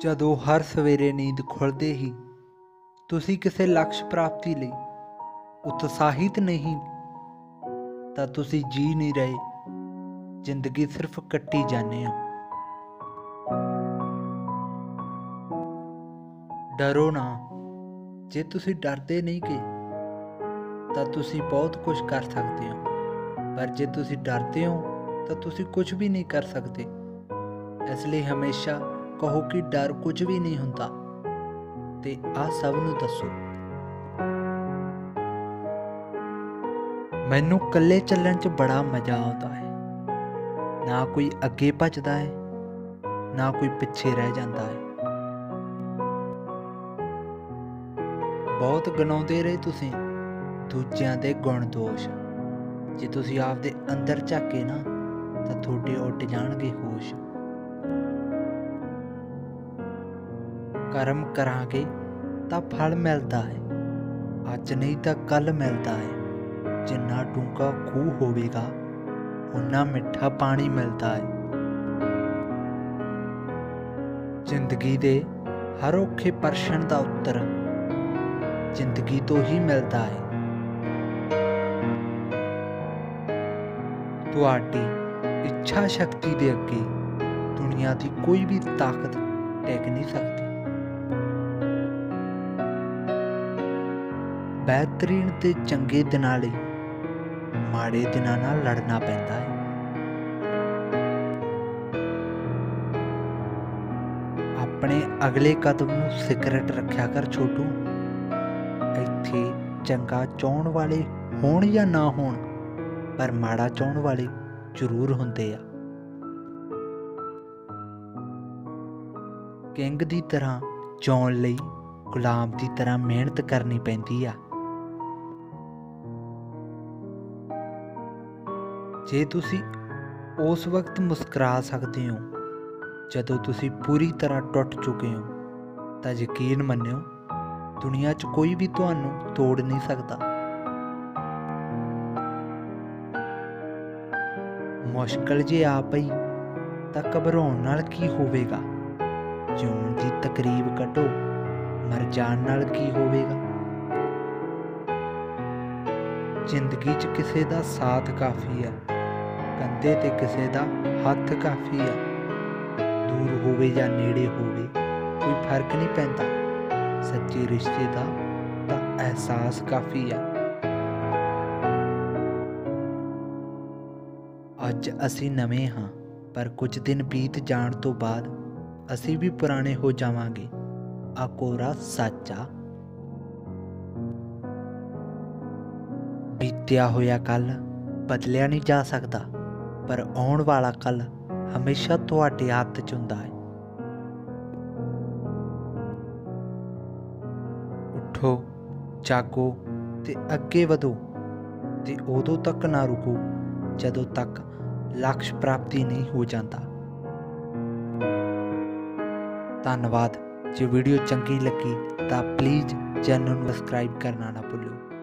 ਜਦੋਂ ਹਰ ਸਵੇਰੇ ਨੀਂਦ ਖੁੱਲਦੇ ਹੀ ਤੁਸੀਂ ਕਿਸੇ ਲਕਸ਼ ਪ੍ਰਾਪਤੀ ਲਈ ਉਤਸ਼ਾਹਿਤ ਨਹੀਂ, ਤਾਂ ਤੁਸੀਂ ਜੀ ਨਹੀਂ ਰਹੇ, ਜ਼ਿੰਦਗੀ ਸਿਰਫ ਕੱਟੀ ਜਾਂਦੇ ਹੋ। ਡਰੋ ਨਾ, ਜੇ ਤੁਸੀਂ ਡਰਦੇ ਨਹੀਂ ਕਿ, ਤਾਂ ਤੁਸੀਂ ਬਹੁਤ ਕੁਝ ਕਰ ਸਕਦੇ ਹੋ। ਪਰ ਜੇ ਤੁਸੀਂ ਡਰਦੇ ਹੋ, ਤਾਂ ਤੁਸੀਂ ਕੁਝ ਵੀ ਨਹੀਂ ਕਰ ਸਕਦੇ। ਇਸ ਲਈ ਹਮੇਸ਼ਾ ਕਹੋ ਕਿ ਡਰ ਕੁਝ ਵੀ ਨਹੀਂ ਹੁੰਦਾ। ਤੇ ਆ ਸਭ ਨੂੰ ਦੱਸੋ। ਮੈਨੂੰ ਇਕੱਲੇ ਚੱਲਣ 'ਚ ਬੜਾ ਮਜ਼ਾ ਆਉਂਦਾ ਹੈ। ਨਾ ਕੋਈ ਅੱਗੇ ਭੱਜਦਾ ਹੈ, ਨਾ ਕੋਈ ਪਿੱਛੇ ਰਹਿ ਜਾਂਦਾ ਹੈ। ਬਹੁਤ ਗਣਾਉਂਦੇ ਰਹੇ ਤੁਸੀਂ, ਦੂਜਿਆਂ ਦੇ ਗੁਣ ਦੋਸ਼। ਜੇ ਤੁਸੀਂ ਆਪਦੇ ਅੰਦਰ ਝਾਕੇ ਨਾ, ਤਾਂ ਤੁਹਾਡੇ ਉੱਡ ਜਾਣਗੇ ਹੋਸ਼। ਕਰਮ ਕਰਾਂਗੇ ਤਾਂ ਫਲ ਮਿਲਦਾ ਹੈ। ਅੱਜ ਨਹੀਂ ਤਾਂ ਕੱਲ ਮਿਲਦਾ ਹੈ। ਜਿੰਨਾ ਡੂੰਘਾ ਖੂਹ ਹੋਵੇਗਾ ਉਨਾ ਮਿੱਠਾ ਪਾਣੀ ਮਿਲਦਾ ਹੈ। ਜ਼ਿੰਦਗੀ ਦੇ ਹਰ ਔਖੇ ਪ੍ਰਸ਼ਨ ਦਾ ਉੱਤਰ ਜ਼ਿੰਦਗੀ ਤੋਂ ਹੀ ਮਿਲਦਾ ਹੈ। ਤੁਹਾਡੀ ਇੱਛਾ ਸ਼ਕਤੀ ਦੇ ਅੱਗੇ ਦੁਨੀਆ ਦੀ ਕੋਈ ਵੀ ਤਾਕਤ ਟਿਕ ਨਹੀਂ ਸਕਦੀ। ਬਿਹਤਰੀਨ ਤੇ ਚੰਗੇ ਦਿਨਾਂ ਲਈ ਮਾੜੇ ਦਿਨਾਂ ਨਾਲ ਲੜਨਾ ਪੈਂਦਾ ਹੈ। ਆਪਣੇ ਅਗਲੇ ਕਦਮ ਨੂੰ ਸਿਕਰਟ ਰੱਖਿਆ ਕਰ ਛੋਟੂ। ਇੱਥੇ ਚੰਗਾ ਚਾਹਣ ਵਾਲੇ ਹੋਣ ਜਾਂ ਨਾ ਹੋਣ, ਪਰ ਮਾੜਾ ਚਾਹਣ ਵਾਲੇ ਜ਼ਰੂਰ ਹੁੰਦੇ ਆ। ਕਿੰਗ ਦੀ ਤਰ੍ਹਾਂ ਚਾਉਣ ਲਈ ਗੁਲਾਮ ਦੀ ਤਰ੍ਹਾਂ ਮਿਹਨਤ ਕਰਨੀ ਪੈਂਦੀ ਆ। ਜੇ ਤੁਸੀਂ ਉਸ ਵਕਤ ਮੁਸਕਰਾ ਸਕਦੇ ਹੋ, ਜਦੋਂ ਤੁਸੀਂ ਪੂਰੀ ਤਰ੍ਹਾਂ ਟੁੱਟ ਚੁੱਕੇ ਹੋ, ਤਾਂ ਯਕੀਨ ਮੰਨਿਓ, ਦੁਨੀਆ 'ਚ ਕੋਈ ਵੀ ਤੁਹਾਨੂੰ ਤੋੜ ਨਹੀਂ ਸਕਦਾ। ਮੁਸ਼ਕਲ ਜੇ ਆ ਪਈ, ਤਾਂ ਘਬਰਾਉਣ ਨਾਲ ਕੀ ਹੋਵੇਗਾ? ਜਿਉਣ ਦੀ ਤਕਰੀਬ ਕੱਢੋ ਮਰ ਜਾਣ ਨਾਲ ਕੀ ਹੋਵੇਗਾ? ਜ਼ਿੰਦਗੀ 'ਚ ਕਿਸੇ ਦਾ ਸਾਥ ਕਾਫੀ ਹੈ। ਕੰਧੇ ਤੇ ਕਿਸੇ ਦਾ ਹੱਥ ਕਾਫੀ ਆ। ਦੂਰ ਹੋਵੇ ਜਾਂ ਨੇੜੇ ਹੋਵੇ, ਕੋਈ ਫ਼ਰਕ ਨਹੀਂ ਪੈਂਦਾ। ਸੱਚੇ ਰਿਸ਼ਤੇ ਦਾ ਤਾਂ ਅਹਿਸਾਸ ਕਾਫੀ ਆ। ਅੱਜ ਅਸੀਂ ਨਵੇਂ ਹਾਂ, ਪਰ ਕੁਝ ਦਿਨ ਬੀਤ ਜਾਣ ਤੋਂ ਬਾਅਦ ਅਸੀਂ ਵੀ ਪੁਰਾਣੇ ਹੋ ਜਾਵਾਂਗੇ। ਆ ਕੋਰਾ ਸੱਚਾ। ਬੀਤਿਆ ਹੋਇਆ ਕੱਲ ਬਦਲਿਆ ਨਹੀਂ ਜਾ ਸਕਦਾ। ਪਰ ਆਉਣ ਵਾਲਾ ਕੱਲ ਹਮੇਸ਼ਾ ਤੁਹਾਡੇ ਹੱਥ 'ਚ ਹੁੰਦਾ ਹੈ। ਉੱਠੋ, ਜਾਗੋ ਤੇ ਅੱਗੇ ਵਧੋ ਤੇ ਉਦੋਂ ਤੱਕ ਨਾ ਰੁਕੋ ਜਦੋਂ ਤੱਕ ਲਕਸ਼ ਪ੍ਰਾਪਤੀ ਨਹੀਂ ਹੋ ਜਾਂਦਾ। ਧੰਨਵਾਦ। ਜੇ ਵੀਡੀਓ ਚੰਗੀ ਲੱਗੀ ਤਾਂ ਪਲੀਜ਼ ਚੈਨਲ ਨੂੰ ਸਬਸਕ੍ਰਾਈਬ ਕਰਨਾ ਨਾ ਭੁੱਲੋ